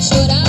chorar.